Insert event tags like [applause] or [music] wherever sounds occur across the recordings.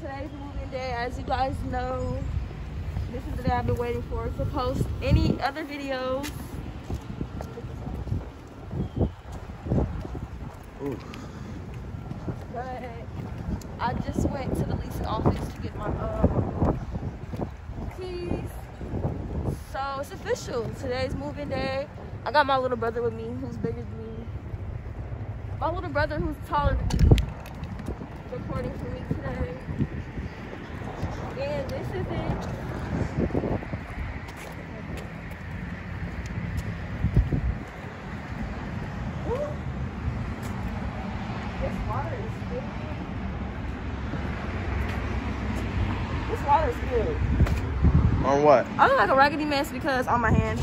Today's moving day, as you guys know, this is the day I've been waiting for to post any other videos. Ooh. But I just went to the leasing office to get my um, keys. So it's official. Today's moving day. I got my little brother with me who's bigger than me. My little brother who's taller than me recording for me today. This is it. Ooh. This water is good. This water is good. On what? I look like a raggedy mess because on my hand.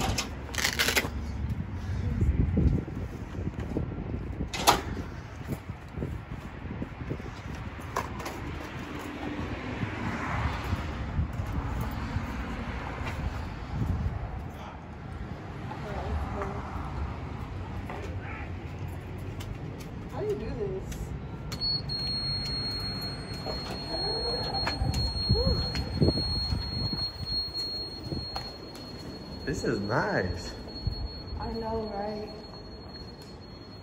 How do you do this? Whew. This is nice. I know, right?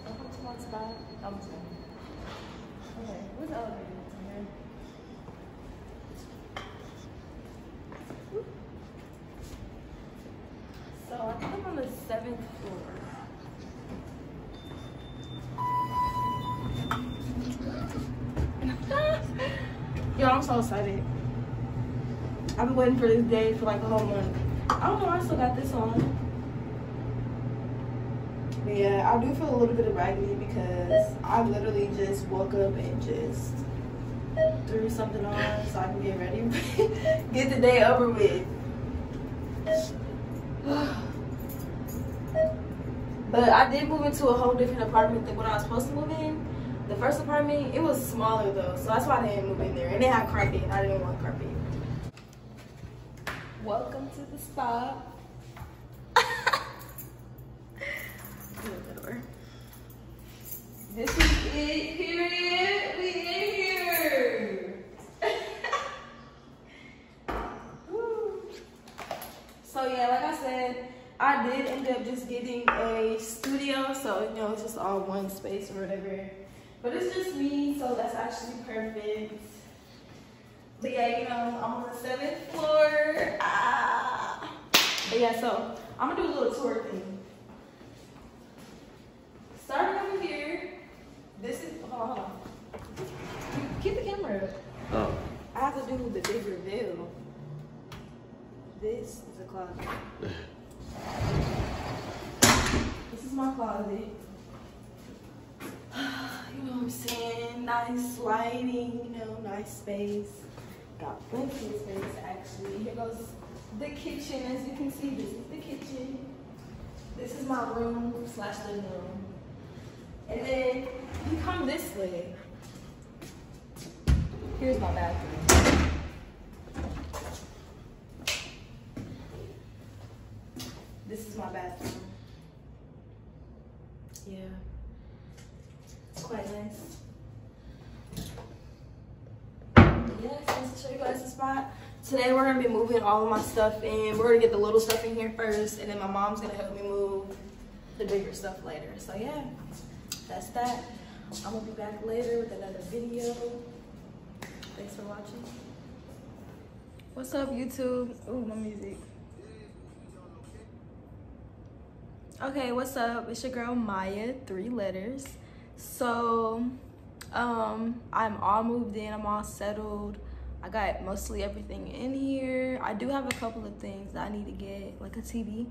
Welcome to my spot. I'm. Okay, where's the elevator? In here. So I think I'm on the seventh floor. I'm so excited. I've been waiting for this day for like a whole month. I don't know I still got this on. But yeah, I do feel a little bit of raggedy because I literally just woke up and just threw something on so I can get ready, [laughs] get the day over with. [sighs] but I did move into a whole different apartment than what I was supposed to move in. The first apartment, it was smaller though, so that's why I didn't move in there. And they had carpet, I didn't want carpet. Welcome to the spot. Open the door. This is it, period. We in here. [laughs] So yeah, like I said, I did end up just getting a studio, so you know it's just all one space or whatever. But it's just me, so that's actually perfect. But yeah, you know, I'm on the seventh floor. Ah. But yeah, so I'm gonna do a little tour thing. Starting over here, this is, hold on, hold on. Keep the camera up. Oh. I have to do the big reveal. This is a closet. [laughs] This is my closet. You know what I'm saying? Nice lighting, you know, nice space. Got plenty of space actually. Here goes the kitchen. As you can see, this is the kitchen. This is my room slash living room. And then you come this way. Here's my bathroom. This is my bathroom. Yeah. It's quite nice. Yes, let's show you guys the spot. Today we're gonna be moving all of my stuff in. We're gonna get the little stuff in here first, and then my mom's gonna help me move the bigger stuff later. So yeah, that's that. I'm gonna be back later with another video. Thanks for watching. What's up, YouTube? Ooh, my music. Okay, what's up? It's your girl Mya, three letters. So, um, I'm all moved in, I'm all settled. I got mostly everything in here. I do have a couple of things that I need to get, like a TV,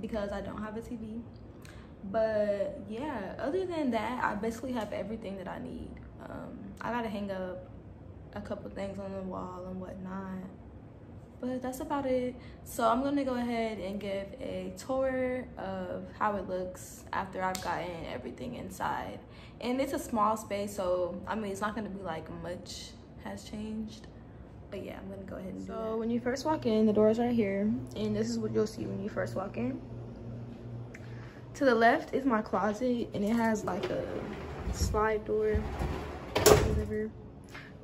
because I don't have a TV. But yeah, other than that, I basically have everything that I need. Um, I gotta hang up a couple things on the wall and whatnot. But that's about it. So I'm gonna go ahead and give a tour of how it looks after I've gotten everything inside. And it's a small space, so I mean, it's not gonna be like much has changed. But yeah, I'm gonna go ahead and do So when you first walk in, the door is right here. And this is what you'll see when you first walk in. To the left is my closet, and it has like a slide door, whatever.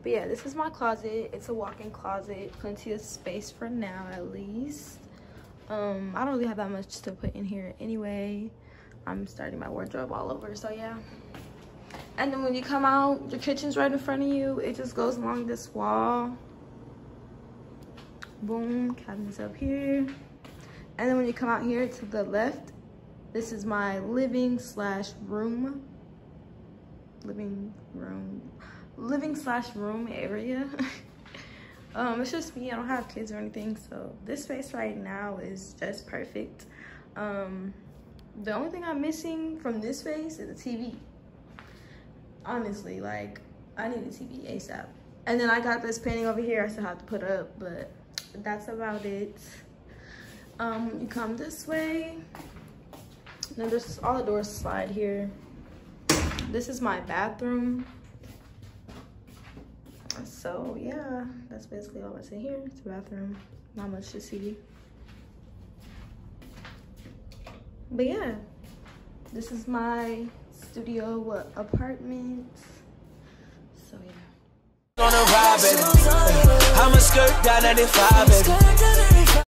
But yeah this is my closet. It's a walk-in closet. Plenty of space for now at least. Um i don't really have that much to put in here anyway. I'm starting my wardrobe all over so yeah. And then when you come out the kitchen's right in front of you. It just goes along this wall. Boom cabinets up here. And then when you come out here to the left this is my living slash room. Living room living slash room area. [laughs] Um it's just me. I don't have kids or anything so this space right now is just perfect. Um the only thing i'm missing from this space is a tv honestly like i need a tv asap and then i got this painting over here. I still have to put up but that's about it. Um you come this way. Then there's all the doors slide here. This is my bathroom so yeah that's basically all that's in here. It's a bathroom. Not much to see. But yeah. This is my studio apartment? So yeah. Ride, baby. I'm a skirt down 95, baby.